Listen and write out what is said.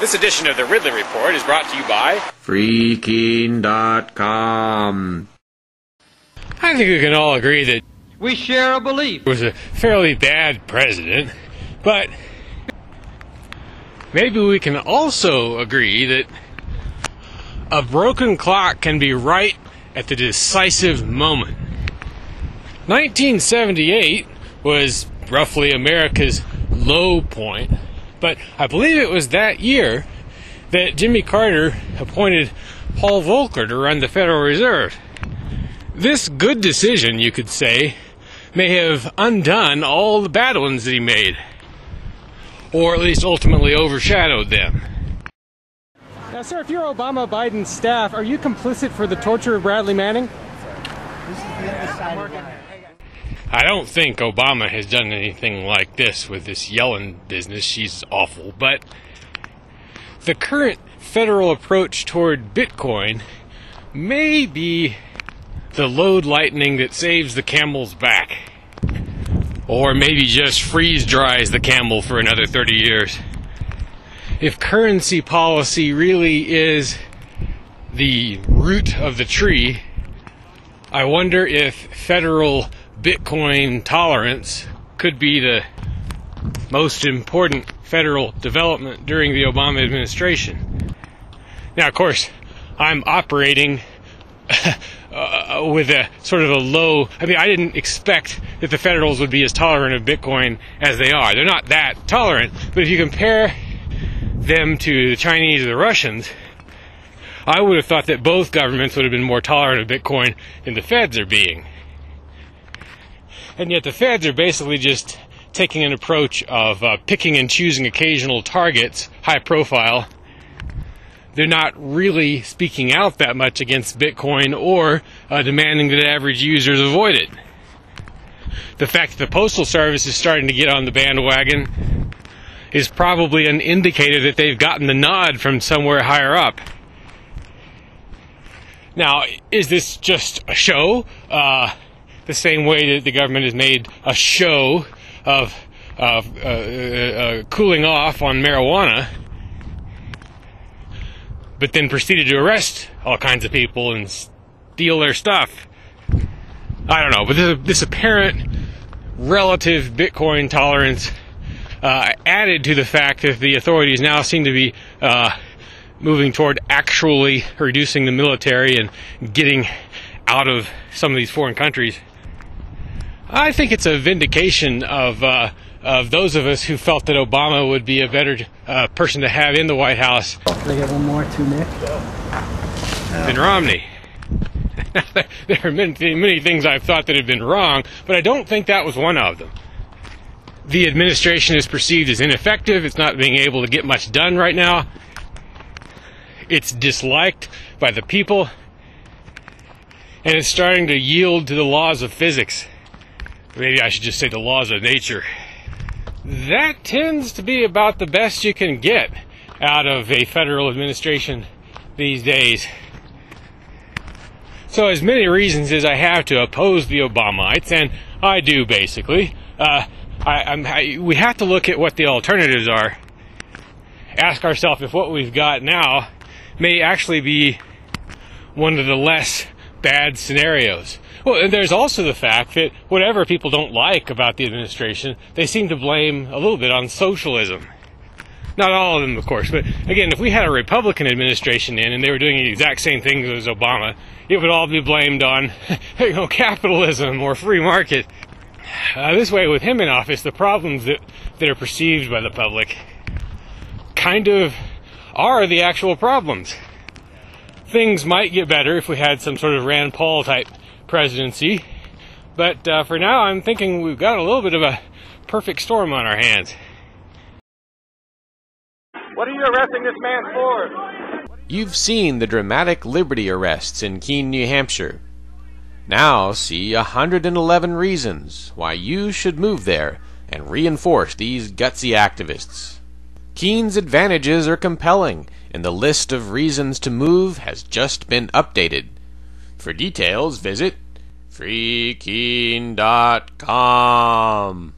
This edition of the Ridley Report is brought to you by FreeKeene.com. I think we can all agree that We share a belief. he was a fairly bad president, but maybe we can also agree that a broken clock can be right at the decisive moment. 1978 was roughly America's low point, but I believe it was that year that Jimmy Carter appointed Paul Volcker to run the Federal Reserve. This good decision, you could say, may have undone all the bad ones that he made, or at least ultimately overshadowed them. Now, sir, if you're Obama Biden's staff, are you complicit for the torture of Bradley Manning? I don't think Obama has done anything like this with this Yellen business. She's awful. But the current federal approach toward Bitcoin may be the load lightning that saves the camel's back. Or maybe just freeze dries the camel for another 30 years. If currency policy really is the root of the tree, I wonder if federal Bitcoin tolerance could be the most important federal development during the Obama administration. Now, of course, I'm operating uh, with a sort of a low. I mean, I didn't expect that the Federals would be as tolerant of Bitcoin as they are. They're not that tolerant, but if you compare them to the Chinese or the Russians, I would have thought that both governments would have been more tolerant of Bitcoin than the Feds are being. And yet the Feds are basically just taking an approach of uh, picking and choosing occasional targets, high profile. They're not really speaking out that much against Bitcoin or uh, demanding that average users avoid it. The fact that the Postal Service is starting to get on the bandwagon is probably an indicator that they've gotten the nod from somewhere higher up. Now, is this just a show? Uh, the same way that the government has made a show of, uh, uh, uh, cooling off on marijuana, but then proceeded to arrest all kinds of people and steal their stuff. I don't know, but this, this apparent relative Bitcoin tolerance uh, added to the fact that the authorities now seem to be uh, moving toward actually reducing the military and getting out of some of these foreign countries. I think it's a vindication of uh, of those of us who felt that Obama would be a better uh, person to have in the White House Can I get one more too, Nick? than Romney. there are many, many things I've thought that have been wrong, but I don't think that was one of them. The administration is perceived as ineffective. It's not being able to get much done right now. It's disliked by the people. And it's starting to yield to the laws of physics. Maybe I should just say the laws of nature. That tends to be about the best you can get out of a federal administration these days. So, as many reasons as I have to oppose the Obamites, and I do basically, uh, I, I, we have to look at what the alternatives are. Ask ourselves if what we've got now may actually be one of the less bad scenarios. Well, and there's also the fact that whatever people don't like about the administration, they seem to blame a little bit on socialism. Not all of them, of course, but again, if we had a Republican administration in and they were doing the exact same things as Obama, it would all be blamed on you know, capitalism or free market. Uh, this way, with him in office, the problems that, that are perceived by the public kind of are the actual problems. Things might get better if we had some sort of Rand Paul type presidency, but uh, for now, I'm thinking we've got a little bit of a perfect storm on our hands. What are you arresting this man for? You've seen the dramatic Liberty arrests in Keene, New Hampshire. Now see 111 reasons why you should move there and reinforce these gutsy activists. Keene's advantages are compelling, and the list of reasons to move has just been updated. For details, visit freekeene.com.